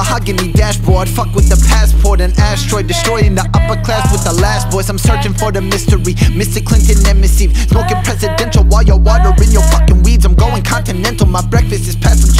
Mahogany dashboard, fuck with the passport An asteroid. Destroying the upper class with the last boys I'm searching for the mystery, Mr. Clinton and Miss Eve Smoking presidential while you're watering your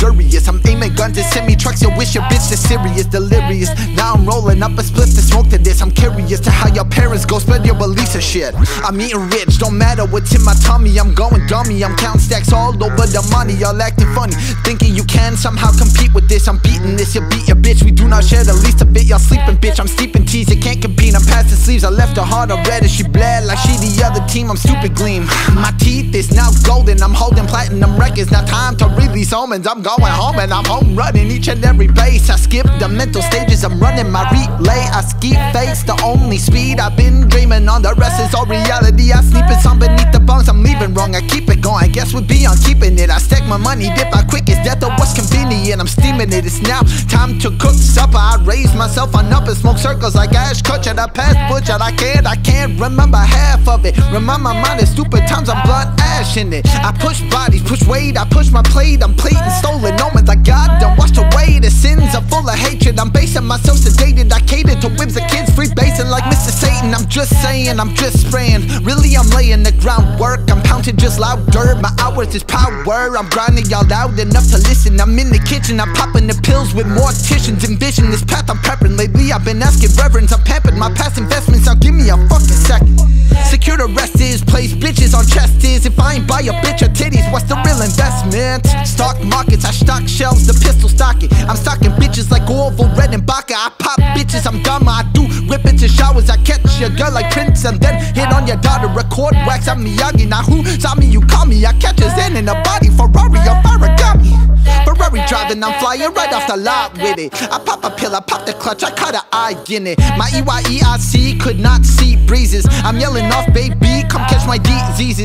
luxurious. I'm aiming guns at semi-trucks, you wish your bitch is serious Delirious, now I'm rolling up a split to smoke to this. I'm curious to how your parents go spread your beliefs and shit. I'm eating rich, don't matter what's in my tummy. I'm going dummy, I'm counting stacks all over the money. Y'all acting funny, thinking you can somehow compete with this. I'm beating this, you beat your bitch. We do not share the least of it. Y'all sleeping bitch. I'm steeping teas. You can't compete. I'm past the sleeves. I left her heart And she bled like she the other team. I'm stupid gleam. My teeth is now golden. I'm holding platinum records. Now time to release omens. I'm going home and I'm home running Each and every base I skip the mental stages. I'm running my relay. I ski face. The only speed I've been dreaming on. The rest is all reality. I sleep in some beneath the bunks I'm leaving wrong. I keep it going. Guess we'd be on keeping it. I stack my money. Dip my quickest. Death Or what's convenient. I'm steaming it. It's now time to cook supper. I raise myself on up and smoke circles like Ash. Kutcher The past butcher, I can't, I can't remember half of it. Remind my mind of stupid times. I'm in it I push bodies, push weight, I push my plate. I'm plating stolen moments like God done washed away The sins are full of hatred. I'm basing myself sedated I cater to whims of kids free basing like Mr. Satan. I'm just saying, I'm just spraying. Really I'm laying the groundwork. I'm pounding just louder. My hours is power. I'm grinding y'all loud enough to listen. I'm in the kitchen, I'm popping the pills with Morticians. Envision this path I'm prepping. Lately I've been asking reverence I'm pampering my past investments. Now give me a fucking second. Secure the rest is place on chest is If I ain't buy a bitch her titties. What's the real investment? Stock markets I stock shelves The pistol stocking. I'm stocking bitches like Orville Redenbacher. I pop bitches I'm dumb I do rip into showers I catch your girl like Prince And then hit on your daughter. Record wax I'm Miyagi. Now who saw me you call me? I catch her Zen in a body Ferrari or Farragami Ferrari driving, I'm flying right off the lot with it. I pop a pill, I pop the clutch, I cut an eye in it. My EYEIC could not see breezes. I'm yelling off, baby,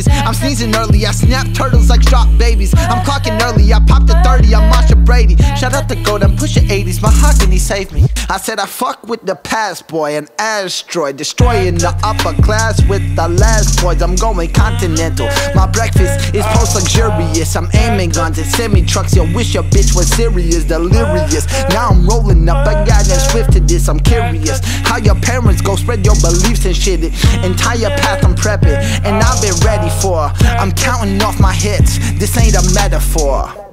I'm sneezing early, I snap turtles like shot babies. I'm clocking early, I popped a 30, I'm Marcia Brady. Shout out to Gold, I'm pushing 80s, mahogany saved me. I said I fuck with the past boy, an asteroid, destroying the upper class with the last boys. I'm going continental. My breakfast is post luxurious. I'm aiming guns at semi trucks. Yo, wish your bitch was serious, delirious. Now I'm rolling up, I got that swift to this. I'm curious how your parents go spread your beliefs and shit. Entire path I'm prepping, and I've been ready for. I'm counting off my hits. This ain't a metaphor.